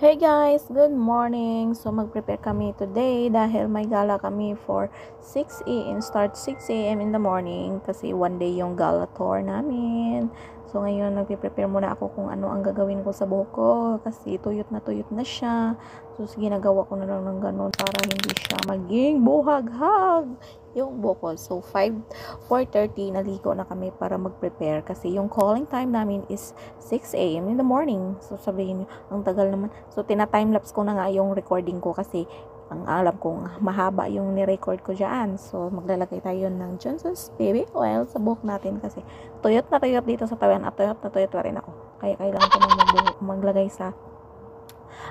Hey guys, good morning. So mag-prepare kami today dahil may gala kami for 6 a.m. Start 6 a.m. in the morning kasi one day yung gala tour namin. So ngayon nagpe-prepare muna ako kung ano ang gagawin ko sa buhok ko kasi tuyot na tuyot na siya. So ginagawa ko na lang ng ganun para hindi siya maging buhag-hag yung ko. So 5 4:30 naligo na kami para mag-prepare kasi yung calling time namin is 6 a.m. in the morning. So sabihin niyo, ang tagal naman. So tina-time lapse ko na nga yung recording ko kasi ang alam kong mahaba yung ni-record ko dyan. So, maglalagay tayo ng Johnson's Baby Oil sa buhok natin kasi tuyot na tuyot dito sa tawan at tuyot na tuyot pa rin ako. Kaya kailangan ko magbuhok, maglagay sa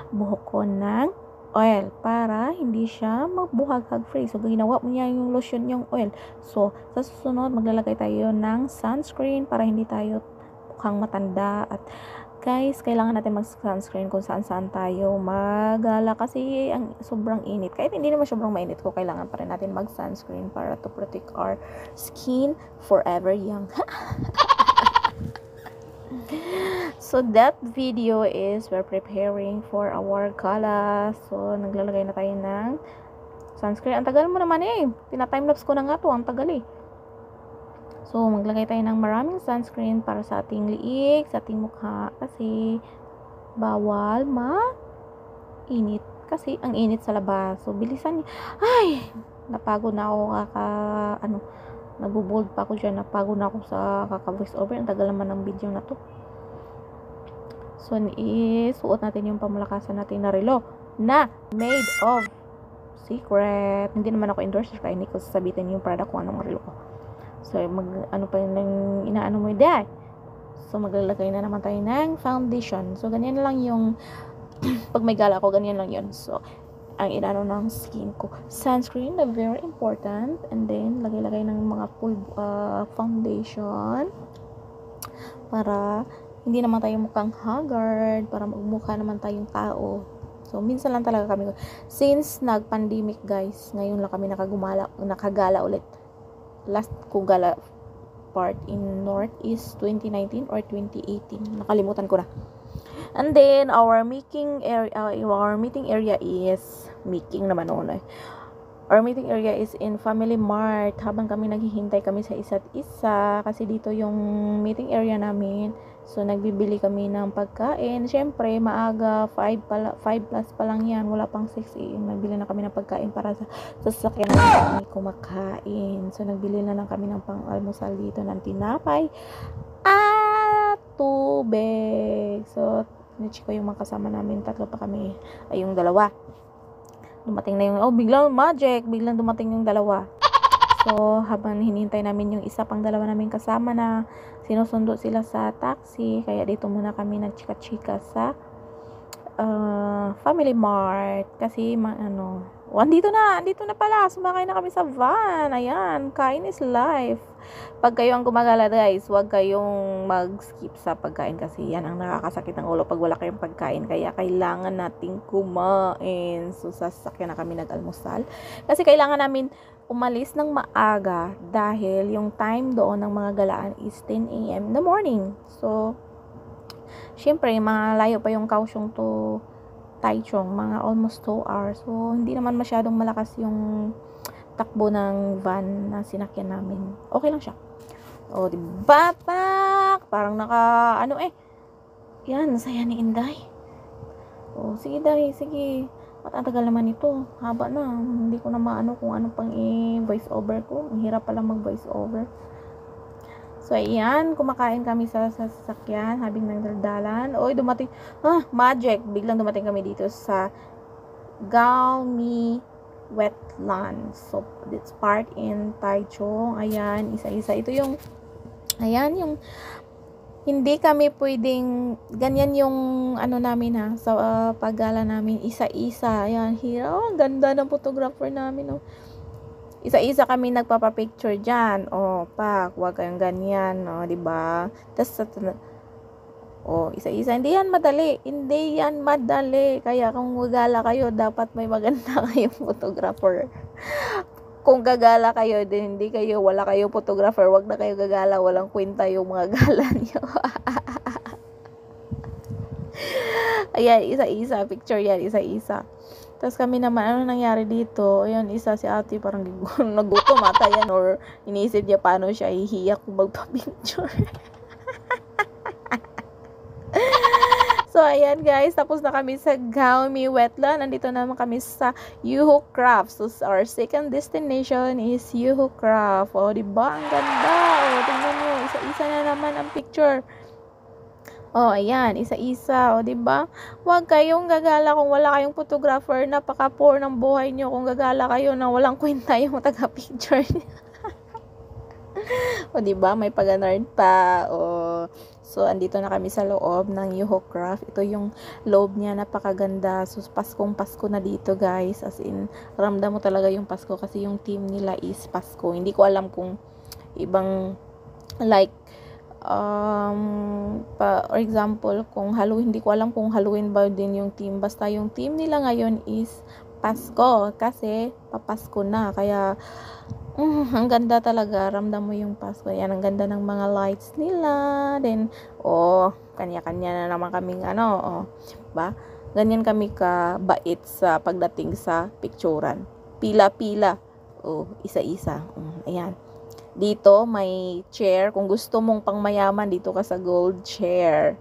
buhok ko ng oil para hindi siya magbuhag-hag free. So, ginawa mo niya yung lotion yung oil. So, sa susunod, maglalagay tayo ng sunscreen para hindi tayo mukhang matanda at guys, kailangan natin mag-sunscreen kung saan-saan tayo magala kasi ang sobrang init. Kahit hindi naman sobrang mainit ko, kailangan pa rin natin mag-sunscreen para to protect our skin forever young. so that video is we're preparing for our gala. So naglalagay na tayo ng sunscreen. Ang tagal mo naman eh. Tina-timelapse ko na nga to. Ang tagal eh. So, maglagay tayo ng maraming sunscreen para sa ating liig, sa ating mukha. Kasi, bawal ma-init. Kasi, ang init sa labas. So, bilisan niyo. Ay! Napagod na ako kaka, ano, nabubold pa ako dyan. Napagod na ako sa kaka-voice over. Ang tagal naman ng video na to. So, isuot natin yung pamulakasan natin na relo na made of secret. Hindi naman ako endorser kaya hindi ko sasabitin yung product ko anong relo ko. So, mag, ano pa yung inaano mo dahil. So, maglalagay na naman tayo ng foundation. So, ganyan lang yung, pag may gala ako, ganyan lang yun. So, ang inaano ng skin ko. Sunscreen, na very important. And then, lagay-lagay ng mga full uh, foundation. Para, hindi naman tayo mukhang haggard. Para magmukha naman tayong tao. So, minsan lang talaga kami. Since nag-pandemic, guys, ngayon lang kami nakagumala, nakagala ulit last ko gala part in North is 2019 or 2018. Nakalimutan ko na. And then, our making area, uh, our meeting area is, making naman noon eh. Our meeting area is in Family Mart. Habang kami naghihintay kami sa isa't isa, kasi dito yung meeting area namin. So, nagbibili kami ng pagkain. Siyempre, maaga, 5, pala, 5 plus pa lang yan. Wala pang 6 a.m. Nagbili na kami ng pagkain para sa sasakyan kami kumakain. So, nagbili na lang kami ng pang-almusal dito ng tinapay at tubig. So, nichi ko yung mga kasama namin. Tatlo pa kami. Ay, yung dalawa. Dumating na yung, oh, biglang magic. Biglang dumating yung dalawa. So, habang hinintay namin yung isa pang dalawa namin kasama na sinusundo sila sa taxi, kaya dito muna kami nagchika-chika sa uh, Family Mart. Kasi, ma, ano, oh, andito na, andito na pala, sumakay na kami sa van. Ayan, kain is life. Pag kayo ang gumagala guys, huwag kayong mag-skip sa pagkain kasi yan ang nakakasakit ng ulo pag wala kayong pagkain. Kaya kailangan nating kumain. So, sasakyan na kami nag-almusal. Kasi kailangan namin umalis ng maaga dahil yung time doon ng mga galaan is 10 a.m. in the morning. So, syempre, malayo pa yung Kaohsiung to Taichung, mga almost 2 hours. So, hindi naman masyadong malakas yung takbo ng van na sinakyan namin. Okay lang siya. O, oh, diba, pak? Parang naka, ano eh. Yan, saya ni Inday. O, sige, Day, sige. At ang tagal naman ito. Haba na. Hindi ko na maano kung ano pang i-voice over ko. Ang hirap pala mag-voice over. So, ayan. Kumakain kami sa, sa sasakyan habing nagdaldalan. Oy, dumating. Ah, magic. Biglang dumating kami dito sa Gaomi wetlands. So, it's part in Taichung. Ayan, isa-isa. Ito yung, ayan, yung, hindi kami pwedeng, ganyan yung, ano namin ha, sa uh, paggala namin, isa-isa. Ayan, hira, oh, ganda ng photographer namin, oh. Isa-isa kami nagpapapicture dyan. O, pak, wag kayong ganyan, no, di ba? Tapos, o, isa-isa. Hindi yan madali. Hindi yan madali. Kaya kung gagala kayo, dapat may maganda kayong photographer. kung gagala kayo, din hindi kayo, wala kayo photographer, wag na kayo gagala, walang kwenta yung mga gala niyo. Ayan, isa-isa. Picture yan, isa-isa. Tapos kami naman, ano nangyari dito? Ayan, isa si ate parang nagutom ata yan or iniisip niya paano siya ihiyak kung magpa-picture. so, ayan guys, tapos na kami sa Gaomi Wetland. Nandito naman kami sa Yuhu Craft. So, our second destination is Yuhu Craft. O, diba? Ang ganda. O, tingnan nyo. Isa-isa na naman ang picture. Oh, ayan, isa-isa, oh, 'di ba? Huwag kayong gagala kung wala kayong photographer, napaka-poor ng buhay niyo kung gagala kayo na walang kwenta yung taga-picture. o, 'di ba? May pag-nerd pa. O, so andito na kami sa loob ng Yuho Craft. Ito yung loob niya, napakaganda. So Paskong Pasko na dito, guys. As in, ramdam mo talaga yung Pasko kasi yung team nila is Pasko. Hindi ko alam kung ibang like um, pa, for example, kung Halloween, hindi ko alam kung Halloween ba din yung team. Basta yung team nila ngayon is Pasko. Kasi, papasko na. Kaya, mm, ang ganda talaga. Ramdam mo yung Pasko. Yan, ang ganda ng mga lights nila. Then, oh, kanya-kanya na naman kaming ano, oh, ba? Ganyan kami ka bait sa pagdating sa picturean. Pila-pila. Oh, isa-isa. Mm, ayan. Dito, may chair. Kung gusto mong pangmayaman, dito ka sa gold chair.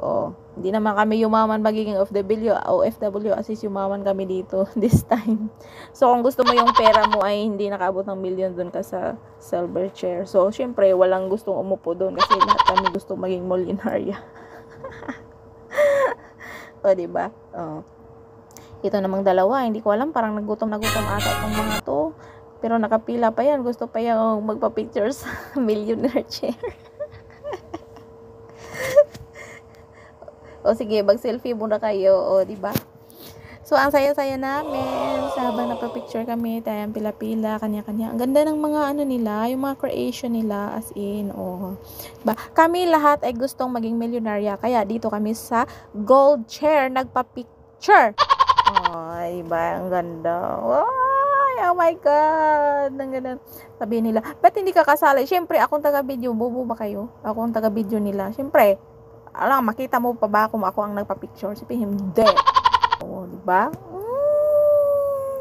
Oh, hindi naman kami yumaman magiging OFW, OFW as is yumaman kami dito this time. So, kung gusto mo yung pera mo ay hindi nakaabot ng million doon ka sa silver chair. So, syempre, walang gustong umupo doon kasi lahat kami gusto maging molinarya. o, diba? Oh. Ito namang dalawa, hindi ko alam, parang nagutom na gutom ata itong mga to. Pero nakapila pa yan. Gusto pa yung magpa-picture sa millionaire chair. o sige, mag-selfie muna kayo. O, di ba? So, ang saya-saya namin. Sa habang napapicture kami, tayong pila-pila, kanya-kanya. Ang ganda ng mga ano nila, yung mga creation nila, as in, oh. Diba? Kami lahat ay gustong maging milyonarya. Kaya dito kami sa gold chair, nagpa-picture. Oh, diba? Ang ganda. Wow! Oh my God. Nang ganun. Sabi nila, ba't hindi ka kasali? Siyempre, akong taga-video. Bobo ba kayo? Ako ang taga-video nila. Siyempre, alam, makita mo pa ba kung ako ang nagpa-picture? Sabihin, hindi. Oo, di ba? Mm.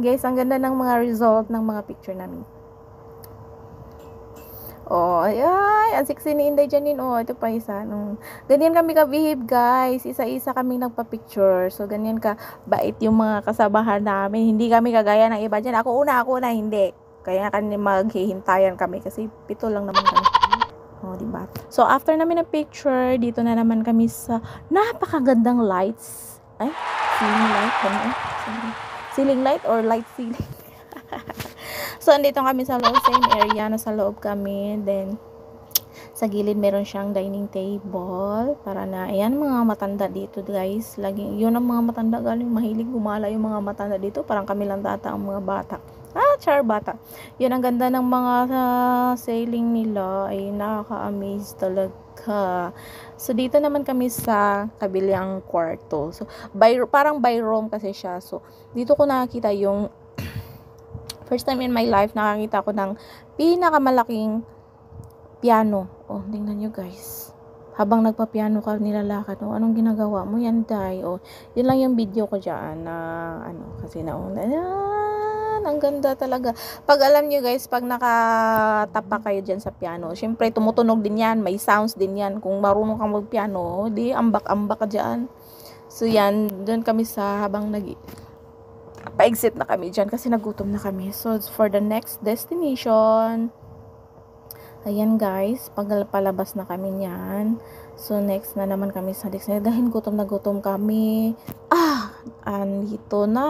Guys, ang ganda ng mga result ng mga picture namin. Oh, ay, ay, ang sexy ni Inday Janine. Oh, ito pa isa. Nung, ganyan kami ka-behave, guys. Isa-isa kami nagpa-picture. So, ganyan ka bait yung mga kasabahan namin. Hindi kami kagaya ng iba dyan. Ako una, ako na, hindi. Kaya kan maghihintayan kami kasi pito lang naman kami. Oh, di ba? So, after namin ng picture, dito na naman kami sa napakagandang lights. Ay, ceiling light. Ano? Ceiling light or light ceiling? So, andito kami sa loob, same area, nasa loob kami. Then, sa gilid meron siyang dining table para na ayan mga matanda dito guys. Lagi yun ang mga matanda galing mahilig gumala yung mga matanda dito. Parang kami lang data ang mga bata. Ah char bata. Yun ang ganda ng mga uh, sailing nila. Ay nakaka-amaze talaga. So dito naman kami sa kabilang kwarto. So by, parang by room kasi siya. So dito ko nakakita yung First time in my life, nakakita ko ng pinakamalaking piano. Oh, tingnan nyo guys. Habang nagpa-piano ka nilalakad, oh, anong ginagawa mo? Yan, day. Oh, yun lang yung video ko dyan na, ano, kasi nauna. Yan, ang ganda talaga. Pag alam nyo guys, pag nakatapa kayo dyan sa piano, syempre tumutunog din yan, may sounds din yan. Kung marunong kang mag-piano, di, ambak-ambak ka dyan. So yan, doon kami sa habang nag pa-exit na kami dyan kasi nagutom na kami. So, for the next destination, ayan guys, pagpalabas na kami niyan. So, next na naman kami sa destination. Dahil gutom na gutom kami. Ah, andito na.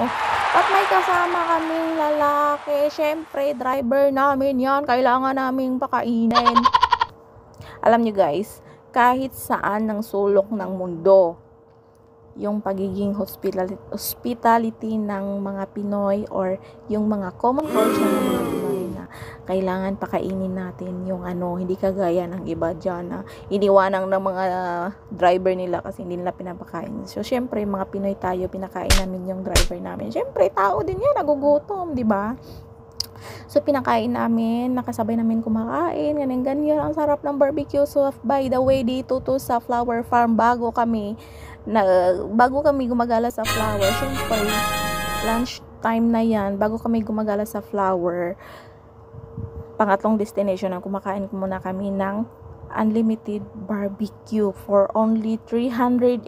Oh, at may kasama kaming lalaki. Siyempre, driver namin yan. Kailangan naming pakainin. Alam nyo guys, kahit saan ng sulok ng mundo, yung pagiging hospitality, hospitality ng mga Pinoy or yung mga common culture ng mga Pinoy na kailangan pakainin natin yung ano, hindi kagaya ng iba dyan na iniwanang ng mga driver nila kasi hindi nila pinapakain. So, syempre, mga Pinoy tayo, pinakain namin yung driver namin. Syempre, tao din yan, nagugutom, di ba? So, pinakain namin, nakasabay namin kumakain, ganyan, ganyan. Ang sarap ng barbecue. So, by the way, dito to sa Flower Farm, bago kami na, bago kami gumagala sa flower, syempre, lunch time na yan, bago kami gumagala sa flower, pangatlong destination na kumakain muna kami ng unlimited barbecue for only 380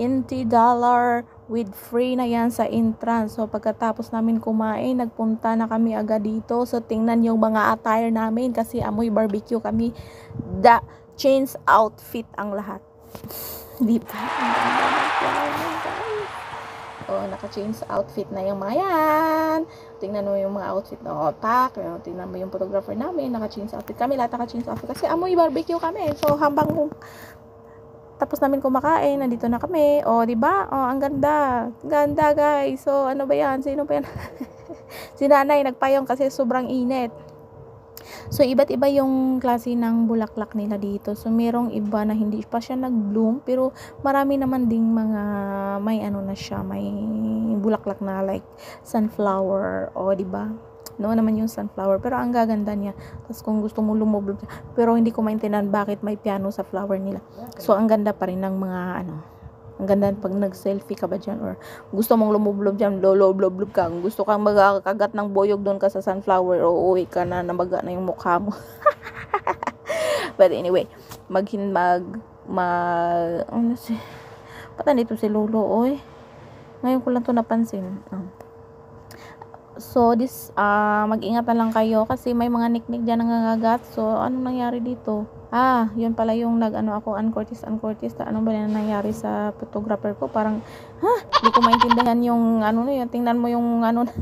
NT dollar with free na yan sa entrance. So, pagkatapos namin kumain, nagpunta na kami agad dito. So, tingnan yung mga attire namin kasi amoy barbecue kami. The chains outfit ang lahat. Di ba? Oh, naka-change outfit na yung mga yan. Tingnan mo yung mga outfit na otak. Oh, tingnan mo yung photographer namin, naka-change outfit. Kami lahat naka-change outfit. Kasi amoy barbecue kami. So, hambang tapos namin kumakain, nandito na kami. Oh, di ba? Oh, ang ganda. Ganda, guys. So, ano ba yan? Sino ba yan? si nanay nagpayong kasi sobrang init. So, iba't iba yung klase ng bulaklak nila dito. So, merong iba na hindi pa siya nag-bloom. Pero, marami naman ding mga, may ano na siya, may bulaklak na like sunflower. O, di ba? No naman yung sunflower. Pero, ang gaganda niya. Tapos, kung gusto mo lumublob Pero, hindi ko maintindihan bakit may piano sa flower nila. So, ang ganda pa rin ng mga, ano, ang ganda pag nag-selfie ka ba dyan or gusto mong lumublob dyan, loloblob ka. Gusto kang magkakagat ng boyog doon ka sa sunflower o uwi ka na namaga na yung mukha mo. But anyway, mag mag mag ano si patan dito si Lolo oy. Ngayon ko lang to napansin. Oh. So this uh, mag-ingat na lang kayo kasi may mga niknik diyan nangangagat. So ano nangyari dito? Ah, yun pala yung nag-ano ako, uncortis, uncortis, ano ba na nangyari sa photographer ko, parang, ha, hindi ko maintindihan yung, ano na yun, tingnan mo yung, ano,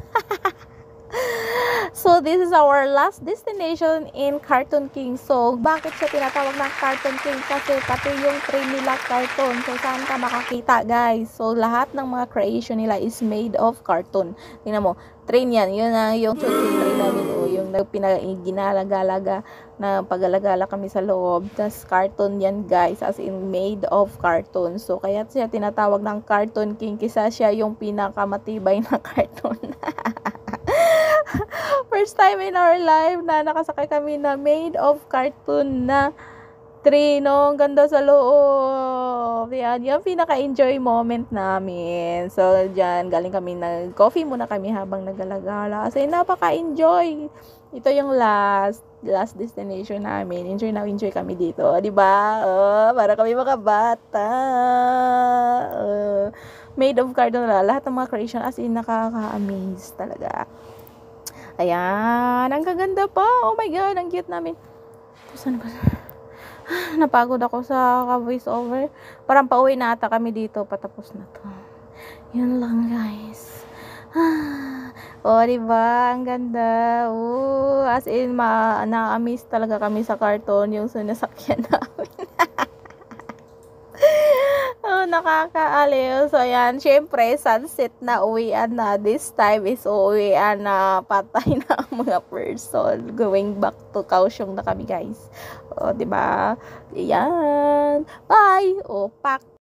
So, this is our last destination in Cartoon King. So, bakit siya tinatawag ng Cartoon King? Kasi pati yung train nila cartoon. So, saan ka makakita, guys? So, lahat ng mga creation nila is made of cartoon. Tingnan mo, train yan. Yun na yung train namin. O, yung ginalagalaga na pagalagala kami sa loob. Tapos, cartoon yan, guys. As in, made of cartoon. So, kaya siya tinatawag ng Cartoon King. Kisa siya yung pinakamatibay na cartoon. First time in our life na nakasakay kami na made of cartoon na tree, no? Ang ganda sa loob. Yan, yung pinaka-enjoy moment namin. So, dyan, galing kami nag-coffee muna kami habang nagalagala. Kasi napaka-enjoy. Ito yung last last destination namin. Enjoy na enjoy kami dito. Di ba? Oh, para kami mga bata. Uh, made of cartoon na. Lahat ng mga creation as in nakaka-amaze talaga. Ayan, ang kaganda pa. Oh my God, ang cute namin. Saan ba? Napagod ako sa voice over. Parang pauwi na ata kami dito. Patapos na to. Yun lang, guys. oh, diba? Ang ganda. Oh, as in, ma na-amaze talaga kami sa cartoon yung sinasakyan namin nakakaaliw. So, yan. Siyempre, sunset na uwian na. This time is uwian na patay na ang mga person. Going back to Kaohsiung na kami, guys. O, ba diba? Yan. Bye! O, pack.